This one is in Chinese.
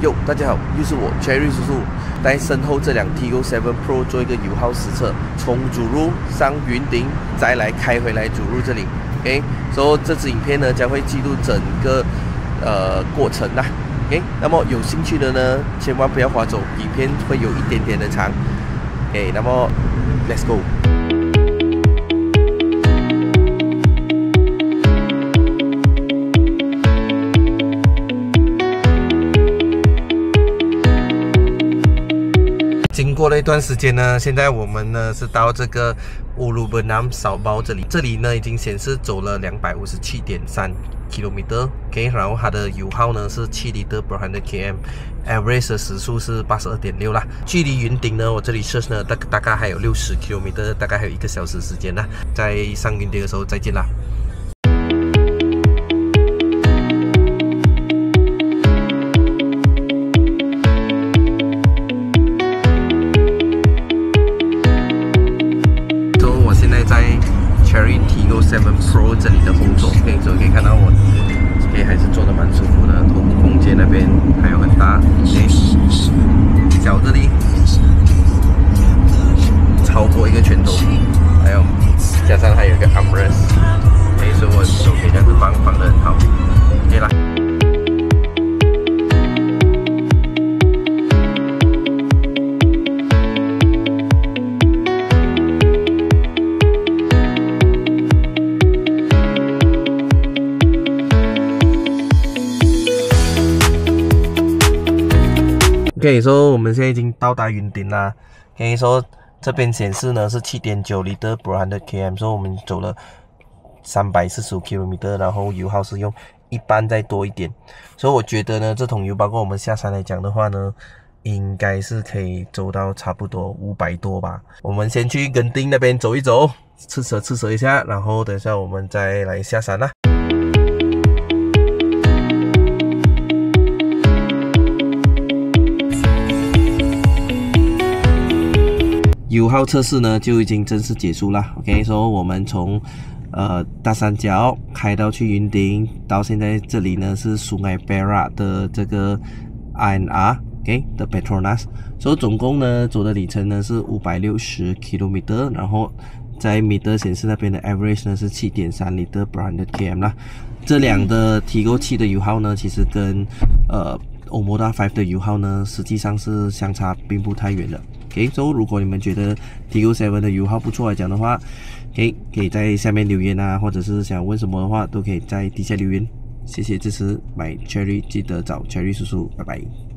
哟，大家好，又是我 Cherry 叔叔，在身后这辆 Tigo 7 Pro 做一个油耗实测，从主路上云顶，再来开回来主路这里，OK，所以这支影片呢将会记录整个呃过程啦，OK，那么有兴趣的呢，千万不要划走，影片会有一点点的长，OK，那么 Let's go。经过了一段时间呢，现在我们呢是到这个乌鲁本南扫包这里，这里呢已经显示走了两百五十七点三 kilometer，OK，然后它的油耗呢是七 liter per hundred km，average 时速是八十二点六啦。距离云顶呢，我这里设呢大大概还有六十 kilometer，大概还有一个小时时间啦。在上云顶的时候再见啦。Cherry Tiggo 7 Pro 这里的后座，可以，可以看到我，可以还是坐的蛮舒服的。头部空间那边还有很大，诶，脚这里超过一个拳头，还有加上还有一个 armrest，诶，所以我手可以这样子放，可以说我们现在已经到达云顶啦。可以说这边显示呢是七点九 liter per hundred km，说我们走了三百四十五 km，然后油耗是用一半再多一点。所以我觉得呢，这桶油包括我们下山来讲的话呢，应该是可以走到差不多五百多吧。我们先去根丁那边走一走，吃蛇吃蛇一下，然后等一下我们再来下山啦。油耗测试呢就已经正式结束了。OK，说我们从呃大三角开到去云顶，到现在这里呢是苏埃贝拉的这个 INR，OK 的 Petronas，所以总共呢走的里程呢是五百六十 km，然后在米德显示那边的 average 呢是七点三 liter per hundred km 啦。这两的提勾器的油耗呢，其实跟呃欧摩达5的油耗呢，实际上是相差并不太远的。OK，所以如果你们觉得 Tigo Seven 的油耗不错来讲的话可以可以在下面留言啊，或者是想问什么的话，都可以在底下留言。谢谢支持，买 Cherry 记得找 Cherry 叔叔，拜拜。